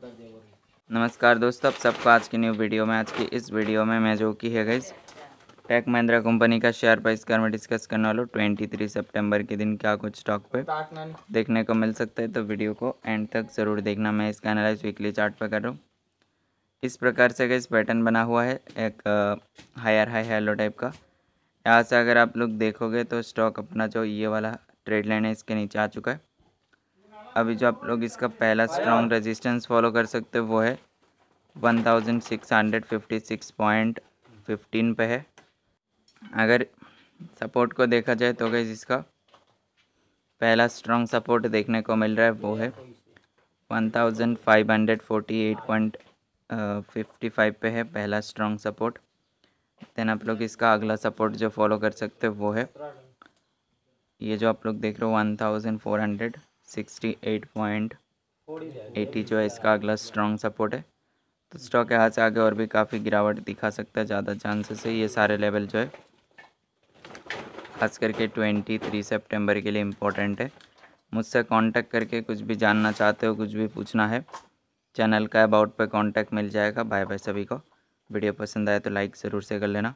नमस्कार दोस्तों, आप सबको आज की न्यू वीडियो में, आज की इस वीडियो में मैं जो की है गई टेक महिंद्रा कंपनी का शेयर प्राइस का मैं डिस्कस करने वाला हूँ। ट्वेंटी थ्री सेप्टेम्बर के दिन क्या कुछ स्टॉक पे देखने को मिल सकता है तो वीडियो को एंड तक ज़रूर देखना। मैं इसका एनालाइज वीकली चार्ट पर कर रहा हूँ। इस प्रकार से गई पैटर्न बना हुआ है, एक हायर हाई हेलो टाइप का। यहाँ से अगर आप लोग देखोगे तो स्टॉक अपना जो ये वाला ट्रेड लाइन है, इसके नीचे आ चुका है। अभी जो आप लोग इसका पहला स्ट्रॉन्ग रेजिस्टेंस फॉलो कर सकते हो, वो है one thousand six hundred fifty six point fifteen पे है। अगर सपोर्ट को देखा जाए तो गई इसका पहला स्ट्रॉन्ग सपोर्ट देखने को मिल रहा है, वो है one thousand five hundred forty eight point fifty five पे है पहला स्ट्रॉन्ग सपोर्ट देन आप लोग इसका अगला सपोर्ट जो फॉलो कर सकते हो, वो है, ये जो आप लोग देख रहे हो one thousand four hundred sixty eight point eighty जो है, इसका अगला स्ट्रॉन्ग सपोर्ट है। तो स्टॉक यहाँ से आगे और भी काफ़ी गिरावट दिखा सकता है, ज़्यादा चांसेस है, ये सारे लेवल जो है। खास करके ट्वेंटी थ्री सेप्टेम्बर के लिए इम्पोर्टेंट है। मुझसे कांटेक्ट करके कुछ भी जानना चाहते हो, कुछ भी पूछना है चैनल का अबाउट पे कांटेक्ट मिल जाएगा। बाय बाय सभी को। वीडियो पसंद आए तो लाइक ज़रूर से कर लेना।